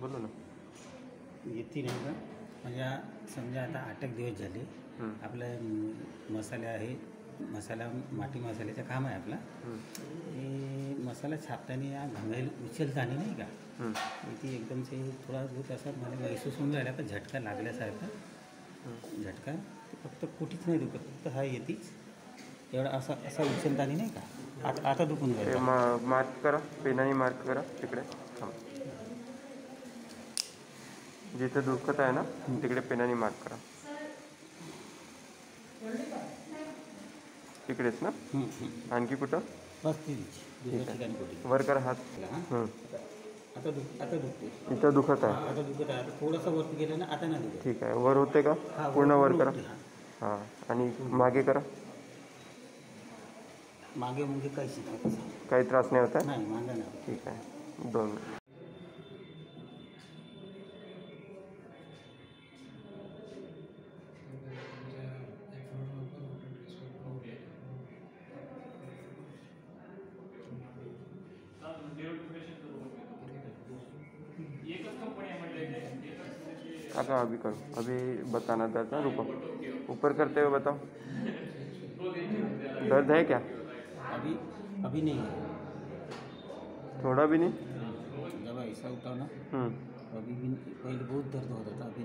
बोला ना. येते नाही का म्हणजे आ- समजा आता आठ एक दिवस झाले. हं. आपलं मसाले आहे मसाला माटी मसाल्याचं काम आहे आपला. हं. ते मसाला छापताना या घामेल उचलताना नाही का? हं. इथे एकदम ते थोडा बहुत असा मला महसूस होऊन राहिला का झटका लागल्यासारखा. झटका? ते फक्त कुठेच नाही दुखत फक्त हा येतेच. एवढा असा असा उचलताना नाही का? आता आता दुखून ते जाईल मा मार्क करा पेनाने मार्क करा तिकडे थांब. जिथे दुखत आहे ना तिकडे पेनाने मार्क करा. तिकडेच ना. आणखी कुठं? वर करा हात. इथं दुखत आहे. ठीक आहे. वर होते का? पूर्ण वर करा. हा. आणि मागे करा. मागे म्हणजे काही त्रास नाही होत ठीक आहे. दोन काका अभी करो। अभी बताना दर्द ना रुको। ऊपर करते हुए बताओ। दर्द है क्या? अभी अभी नहीं है। थोड़ा भी नहीं? जब ऐसा होता ना हम्म, अभी भी पहले बहुत दर्द होता था अभी